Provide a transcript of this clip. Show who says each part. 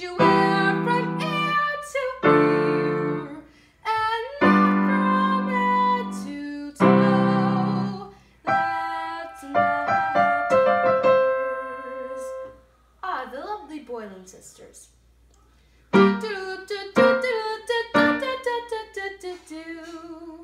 Speaker 1: you wear from ear to ear and not from head to toe. That's letters. Ah, the lovely Boylan sisters. Do, do, do, do, do, do, do, do, do, do, do.